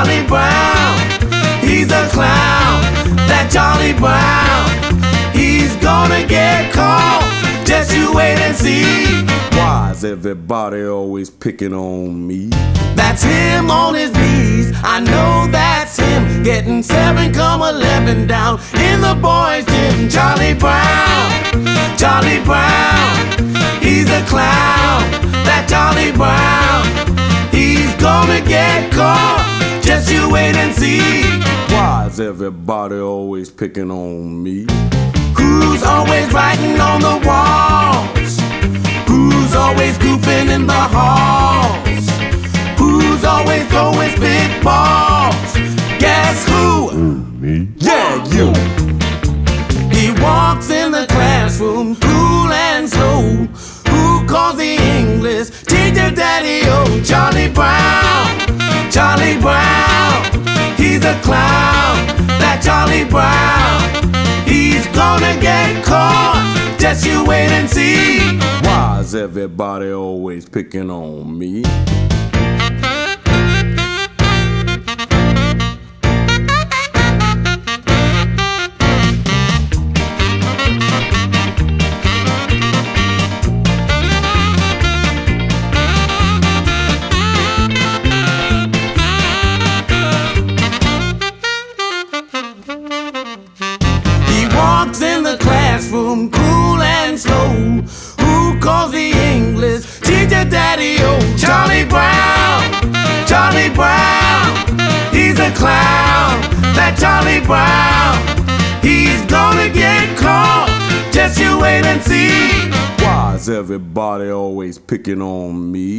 Charlie Brown, he's a clown. That Charlie Brown, he's gonna get caught. Just you wait and see. Why's everybody always picking on me? That's him on his knees. I know that's him. Getting seven come eleven down in the boys' gym. Charlie Brown, Charlie Brown, he's a clown. That Charlie Brown, he's gonna get caught. Wait and see. Why's everybody always picking on me? Who's always writing on the walls? Who's always goofing in the halls? Who's always throwing spit balls? Guess who? Me? Yeah, you. He walks in the classroom, cool and slow. Who calls the English teacher daddy? Oh, Charlie Brown, Charlie Brown. He's a clown, that Charlie Brown. He's gonna get caught. Just you wait and see. Why's everybody always picking on me? Clown, that Charlie Brown. He's gonna get caught. Just you wait and see. Why's everybody always picking on me?